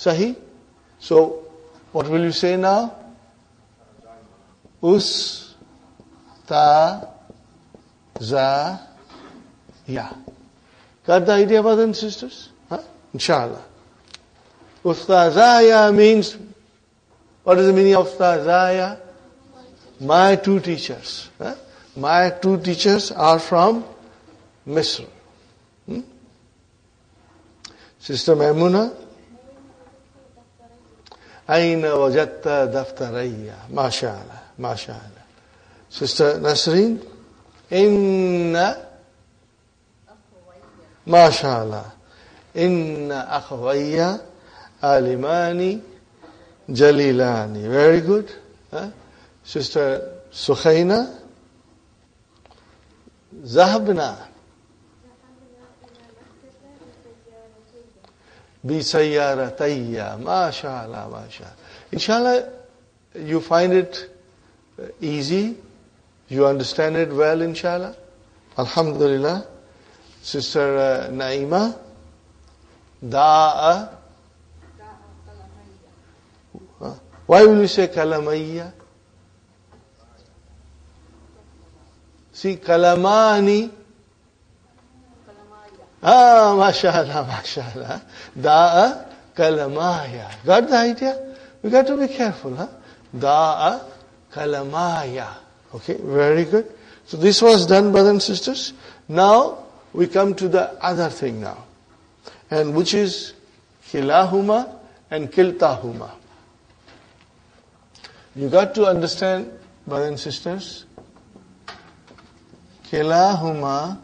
Sahi? So, what will you say now? Us, ta, za, ya. Got the idea, brothers and sisters? Huh? Inshallah. Ustazaya means, what is the meaning of Ustazaya? My two teachers. Huh? My two teachers are from Misr. Hmm? Sister Maimuna, أين وجدت دفتري؟ ما شاء الله ما شاء الله. Sister Nasreen إن ما شاء الله. إن أخوي عالمان جليلان. Very good? Sister Sukhaina ذهبنا. Bisayyaratayya. MashaAllah, MashaAllah. Inshallah, you find it uh, easy. You understand it well, inshallah. Alhamdulillah. Sister uh, Naima. Da'a. Huh? Why will you say kalamayya? See, kalamani Ah, mashallah, mashallah. Da'a kalamaya. Got the idea? We got to be careful, huh? Da'a kalamaya. Okay, very good. So this was done, brothers and sisters. Now we come to the other thing now. And which is kilahuma and kiltahuma. You got to understand, brothers and sisters, kilahuma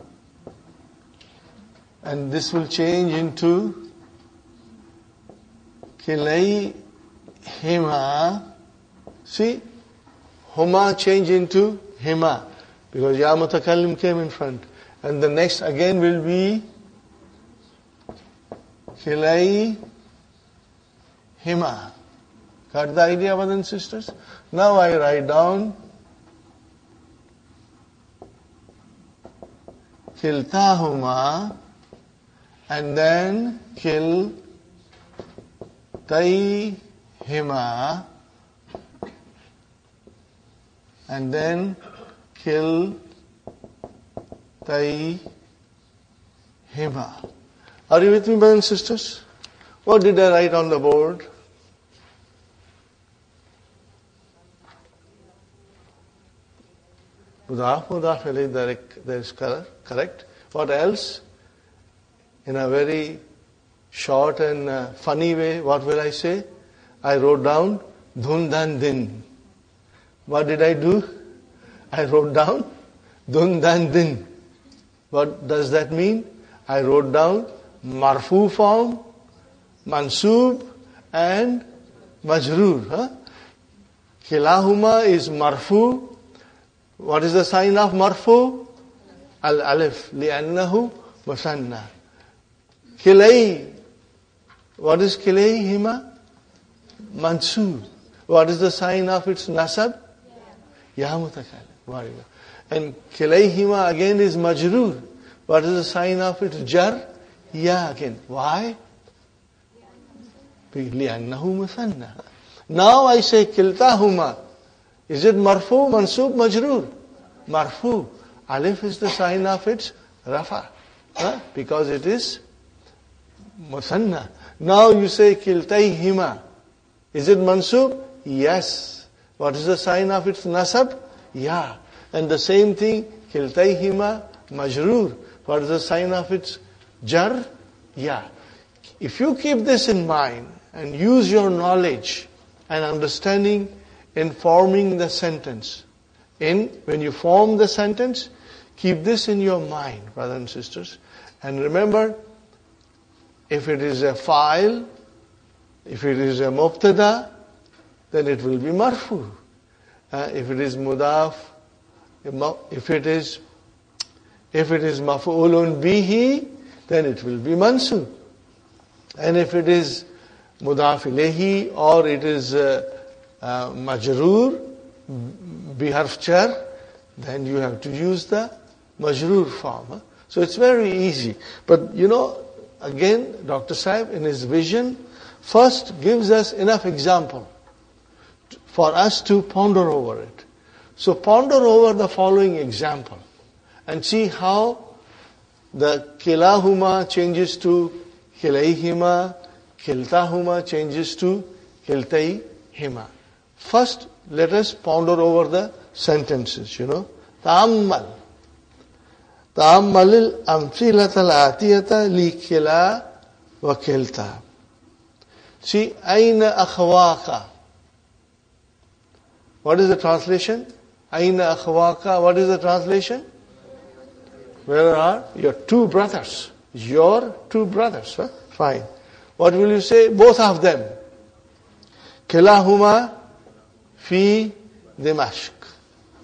and this will change into kilay hima. See, huma change into hima because ya mutakallim came in front, and the next again will be kilay hima. Got the idea, brothers and sisters? Now I write down kiltahuma and then kill Tai hima and then kill Tai hima. Are you with me, brothers and sisters? What did I write on the board? Mudaf, mudaf, that is correct. What else? in a very short and uh, funny way, what will I say? I wrote down Dhun Dan Din. What did I do? I wrote down Dhun Dan Din. What does that mean? I wrote down Marfu form, Mansub, and Majrur. Huh? Is Marfu. What is the sign of Marfu? Al Alif, Li'annahu Musanna. Kilei, What is kilei? Hima? Mansub. What is the sign of its nasab? Ya Mutakalim. And kilei Hima again is Majrur. What is the sign of its jar? Ya again. Why? Now I say kiltahuma. Is it marfu, mansub, majrur? Marfu. Alif is the sign of its rafa. Huh? Because it is Musanna. Now you say kiltayhima. Is it mansub? Yes. What is the sign of its nasab? Yeah. And the same thing, kiltayhima majrur. What is the sign of its jar? Yeah. If you keep this in mind and use your knowledge and understanding in forming the sentence, in when you form the sentence, keep this in your mind, brothers and sisters. And remember, if it is a fa'il, if it is a mubtada, then it will be marfu. Uh, if it is mudaf, if it is if it is maf'ulun bihi, then it will be mansub. And if it is mudaf ilayhi or it is uh, uh, majrur biharf jar, then you have to use the majrur form. So it's very easy. But you know, Again, Dr. Saib, in his vision, first gives us enough example for us to ponder over it. So ponder over the following example and see how the kilahuma changes to kilaihima, kiltahuma changes to kiltaihima. First, let us ponder over the sentences, you know. Ta'ammal. تأمل الأمثلة الآتية لكلا وكلتا See, أين أخواك What is the translation? أين أخواك What is the translation? Where are your two brothers? Your two brothers. Huh? Fine. What will you say? Both of them. كلاهما في دمشق.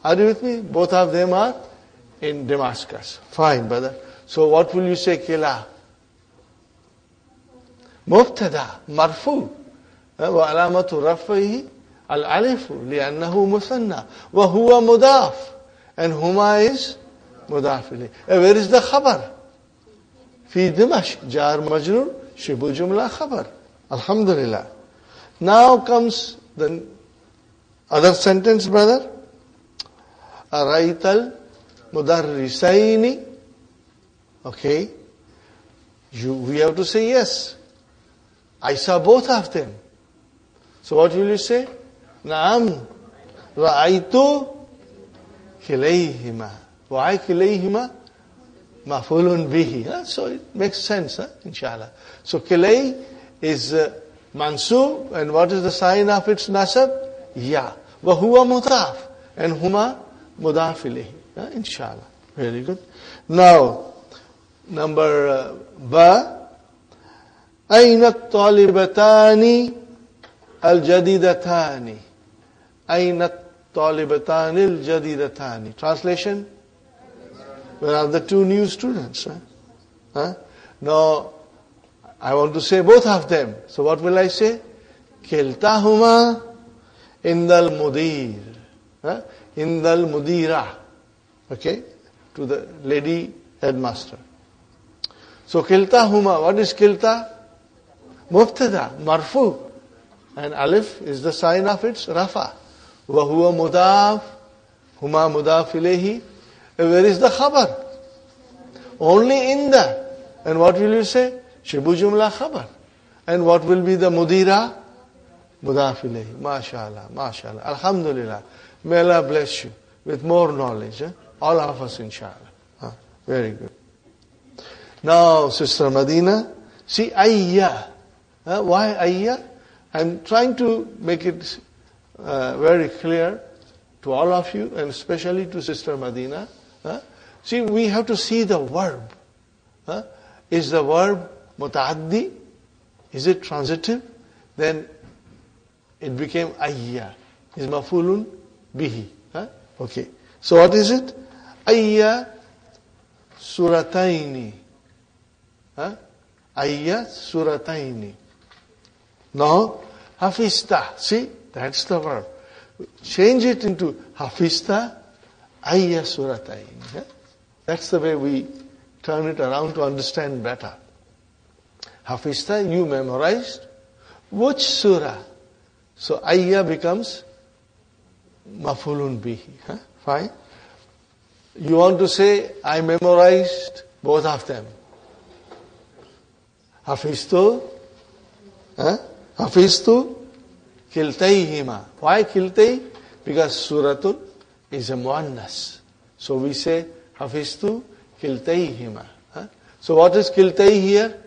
Are you with me? Both of them are in Damascus. Fine, brother. So what will you say, Kila? Mubtada, marfu. وَعَلَامَةُ رَفَّهِ الْعَلِفُ لِأَنَّهُ مُثَنَّ وَهُوَ mudaf, And huma is مُدَافْ eh, Where is the khabar? Fi دِمَشْ جَارْ مَجْرُرْ شِبُ جُمْلَ khabar. Alhamdulillah. Now comes the other sentence, brother. أَرَيْتَ مدرسين Okay? You, we have to say yes. I saw both of them. So what will you say? Naam. Ra'aytu kilayhima. Why kilayhima? Mafulun bihi. So it makes sense, huh? inshallah. So kilay is uh, mansub and what is the sign of its nasab? Ya. Wa huwa mudaf. And huma mudafilehi. uh, inshallah very good now number uh, ba أين الطالبتان الجديدتان أين الطالبتان الجديدتان Translation Where are the two new students? Huh? Huh? Now, I want to say both of them. So what will I say? كلتاهما عند المدير huh? عند المديرة okay? To the lady headmaster. So kiltahuma what is kilta? Mubtada marfu and alif is the sign of its rafa. Wa huwa mudaf huma mudaf ilayhi. Where is the khabar? Only in the and what will you say? Shibu jumla khabar. And what will be the mudira? Mudaf ilayhi. Mashallah mashallah. Alhamdulillah. May Allah bless you with more knowledge eh? All of us inshallah huh? very good now sister Madina see ayya why ayya I'm trying to make it uh, very clear to all of you and especially to Sister Madina. See, we have to see the verb. Is the verb mutaaddi? Is it transitive? Then it became ayya. Is mafulun bihi. Okay. So what is it? Ayya surataini. Huh? Ayya surataini. Now, hafista. See, that's the verb. Change it into hafista ayya suratayn. Yeah? That's the way we turn it around to understand better. Hafista, you memorized. Which surah? So ayya becomes mafulun bihi. Huh? Fine. You want to say, I memorized both of them. Hafiztu, huh? Eh? Hafiztu kiltayhima. Why kiltay? Because suratul is a muannas. So we say hafiztu kiltayhima. Huh? So what is kiltay here?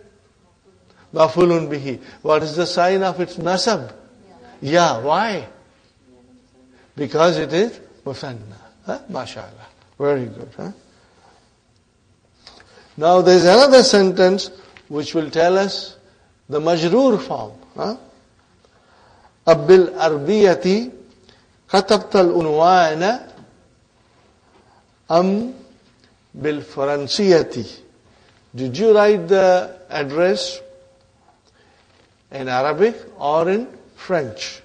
Mafulun bihi. What is the sign of its nasab? Yeah, why? Because it is musanna. Eh? Huh? MashaAllah. Very good. Huh? Now there is another sentence which will tell us the majroor form. Huh? بالأرضية كتبت العنوان أم بالفرنسية Did you write the address in Arabic or in French?